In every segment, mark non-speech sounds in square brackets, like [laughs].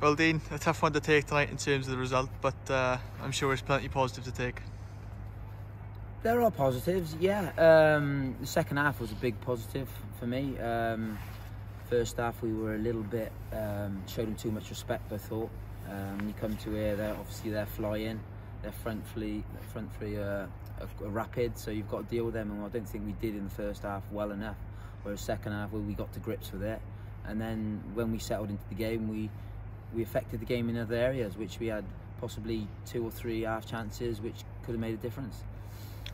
Well, Dean, a tough one to take tonight in terms of the result, but uh, I'm sure there's plenty positive to take. There are positives, yeah. Um, the second half was a big positive for me. Um, first half we were a little bit um, showed them too much respect. I thought. Um, you come to here, they're obviously they're flying, they're front three, front three are, are rapid, so you've got to deal with them. And I don't think we did in the first half well enough. Whereas second half, well, we got to grips with it, and then when we settled into the game, we we affected the game in other areas, which we had possibly two or three half chances, which could have made a difference.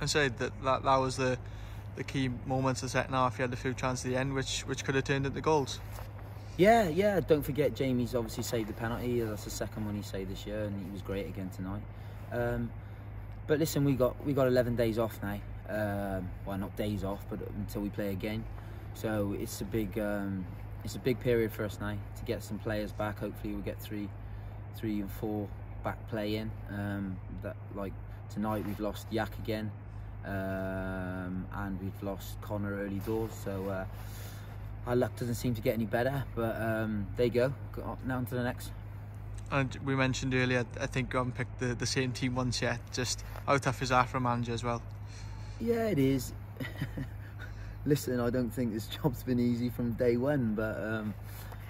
And said that, that that was the the key moments of the second half. You had a few chances at the end, which which could have turned into goals. Yeah, yeah. Don't forget, Jamie's obviously saved the penalty. That's the second one he saved this year, and he was great again tonight. Um, but listen, we got we got 11 days off now. Um, well, not days off, but until we play again. So it's a big um, it's a big period for us now to get some players back. Hopefully, we'll get three, three and four back playing. Um, that like tonight we've lost Yak again, um, and we've lost Connor early doors. So uh, our luck doesn't seem to get any better. But um, there you go. Now on to the next. And we mentioned earlier, I think haven't picked the, the same team once yet. Just how tough is that for a manager as well? Yeah, it is. [laughs] Listen, I don't think this [laughs] job's been easy from day one, but um,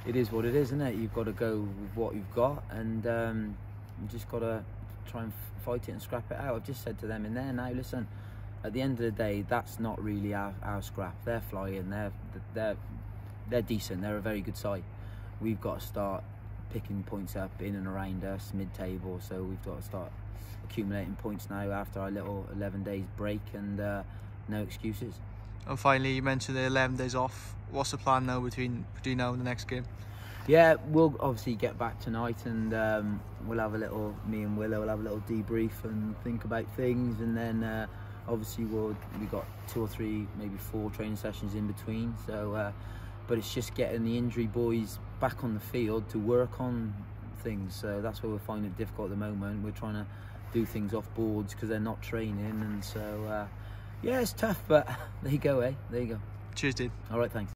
it is what it is, isn't it? You've got to go with what you've got, and um, you just got to try and fight it and scrap it out. I've just said to them in there now, listen. At the end of the day, that's not really our, our scrap. They're flying. They're they're they're decent. They're a very good side. We've got to start picking points up in and around us mid-table. So we've got to start accumulating points now after our little 11 days break and uh, no excuses. And finally, you mentioned the 11 days off. What's the plan now between between now and the next game? Yeah, we'll obviously get back tonight and um, we'll have a little, me and Willow will have a little debrief and think about things and then uh, obviously we'll, we got two or three, maybe four training sessions in between. So, uh, but it's just getting the injury boys back on the field to work on things. So that's where we're finding it difficult at the moment. We're trying to do things off boards because they're not training, and so uh, yeah, it's tough. But [laughs] there you go, eh? There you go. Cheers, dude. All right, thanks.